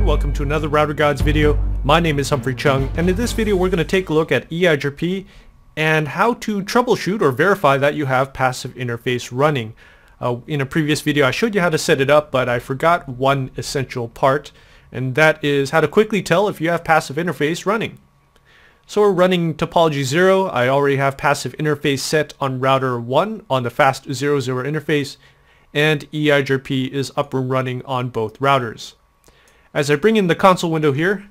to another Router Gods video. My name is Humphrey Cheung, and in this video we're going to take a look at EIGRP and how to troubleshoot or verify that you have passive interface running. Uh, in a previous video I showed you how to set it up, but I forgot one essential part, and that is how to quickly tell if you have passive interface running. So we're running topology 0. I already have passive interface set on router 1 on the fast 00 interface, and EIGRP is up and running on both routers. As I bring in the console window here,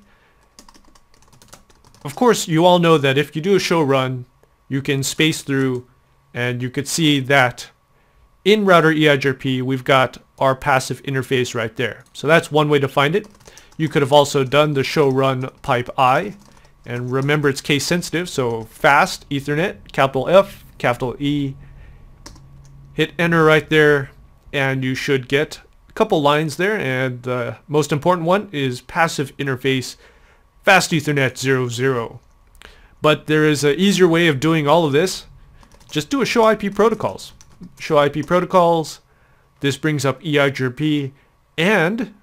of course you all know that if you do a show run, you can space through and you could see that in router EIGRP we've got our passive interface right there. So that's one way to find it. You could have also done the show run pipe I and remember it's case sensitive so fast ethernet capital F capital E hit enter right there and you should get couple lines there and the most important one is passive interface fast ethernet 00 but there is an easier way of doing all of this. Just do a show IP protocols. Show IP protocols this brings up EIGRP and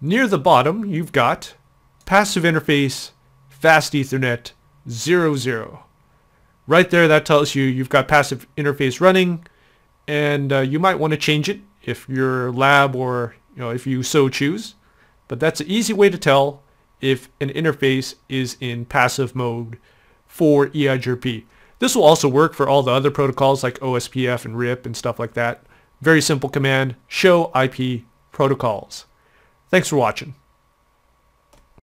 near the bottom you've got passive interface fast ethernet 00 right there that tells you you've got passive interface running and uh, you might want to change it if your lab or you know if you so choose. But that's an easy way to tell if an interface is in passive mode for EIGRP. This will also work for all the other protocols like OSPF and RIP and stuff like that. Very simple command, show IP protocols. Thanks for watching.